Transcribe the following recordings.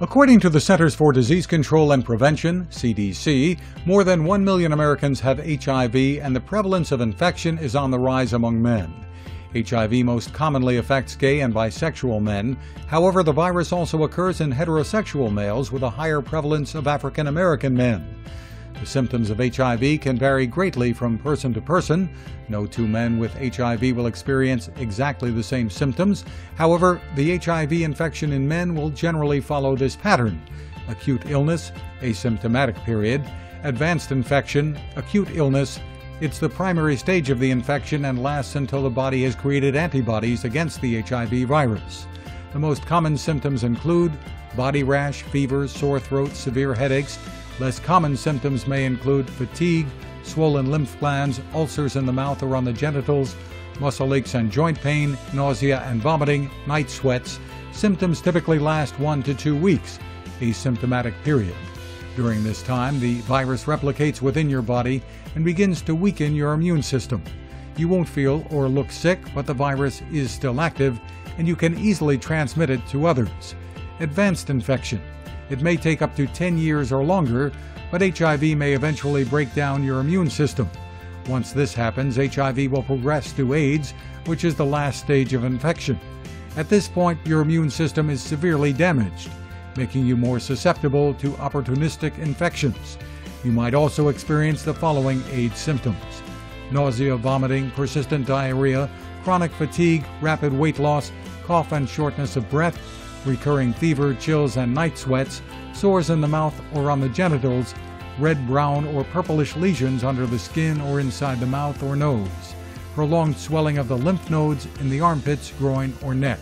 According to the Centers for Disease Control and Prevention, CDC, more than 1 million Americans have HIV and the prevalence of infection is on the rise among men. HIV most commonly affects gay and bisexual men. However, the virus also occurs in heterosexual males with a higher prevalence of African American men. The symptoms of HIV can vary greatly from person to person. No two men with HIV will experience exactly the same symptoms. However, the HIV infection in men will generally follow this pattern acute illness, asymptomatic period, advanced infection, acute illness. It's the primary stage of the infection and lasts until the body has created antibodies against the HIV virus. The most common symptoms include body rash, fever, sore throat, severe headaches, Less common symptoms may include fatigue, swollen lymph glands, ulcers in the mouth or on the genitals, muscle aches and joint pain, nausea and vomiting, night sweats. Symptoms typically last one to two weeks, asymptomatic period. During this time, the virus replicates within your body and begins to weaken your immune system. You won't feel or look sick, but the virus is still active and you can easily transmit it to others. Advanced infection. It may take up to 10 years or longer, but HIV may eventually break down your immune system. Once this happens, HIV will progress to AIDS, which is the last stage of infection. At this point, your immune system is severely damaged, making you more susceptible to opportunistic infections. You might also experience the following AIDS symptoms nausea, vomiting, persistent diarrhea, chronic fatigue, rapid weight loss, cough and shortness of breath, recurring fever, chills, and night sweats, sores in the mouth or on the genitals, red, brown, or purplish lesions under the skin or inside the mouth or nose, prolonged swelling of the lymph nodes in the armpits, groin, or neck,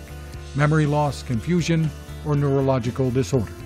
memory loss, confusion, or neurological disorders.